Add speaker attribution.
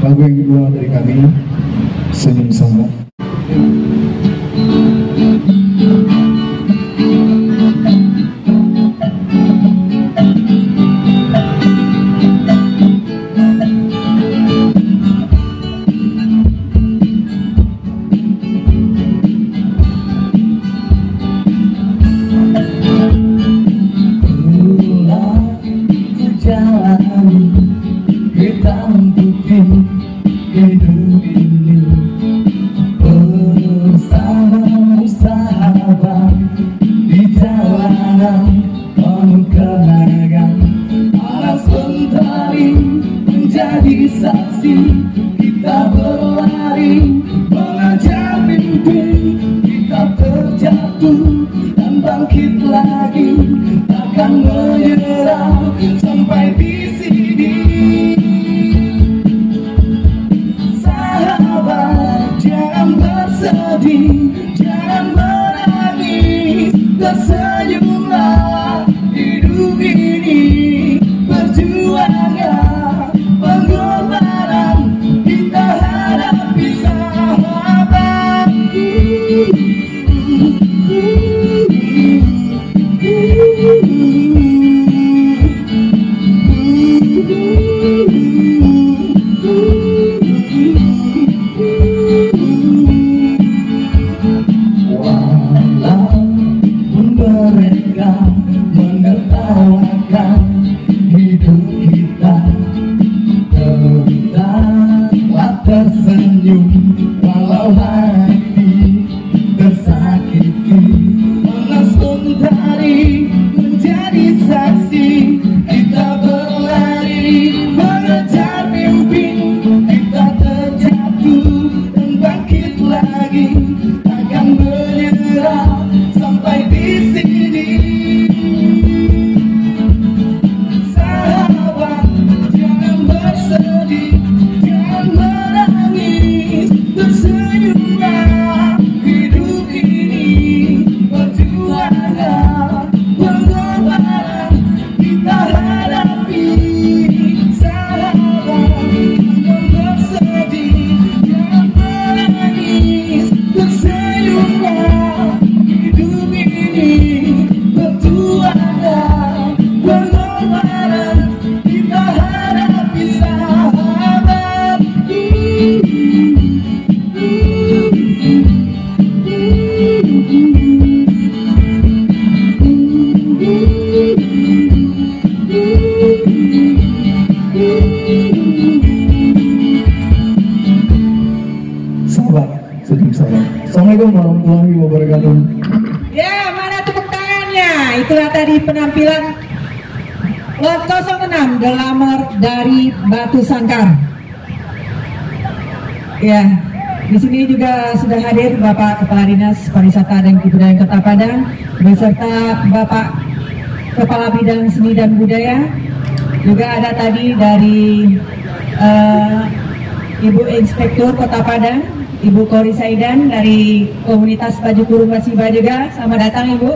Speaker 1: Lagu yang kedua dari kami, Senyum Sama.
Speaker 2: Hitam putih hidup ini bersama sahabat di jalanan penuh kenangan panas mentari menjadi saksi kita berlari mengejar mimpi kita terjatuh dan bangkit lagi takkan menyerah mereka hidup kita. Tetaplah tersenyum walau hati tersakiti. Panas mentari menjadi saksi Kita berlari mengejar mimpi. Kita terjatuh dan bangkit lagi Takkan menyerah
Speaker 1: Sama. Assalamualaikum warahmatullahi wabarakatuh.
Speaker 3: Ya, mana tepuk tangannya? Itulah tadi penampilan lot 06 Glamour dari Batu Sangkar. Ya, di sini juga sudah hadir Bapak Kepala Dinas Pariwisata dan Kebudayaan Kota Padang beserta Bapak Kepala Bidang Seni dan Budaya. Juga ada tadi dari eh, Ibu Inspektur Kota Padang, Ibu Kori Saidan dari komunitas Baju Kurung Masiba juga. Selamat datang Ibu.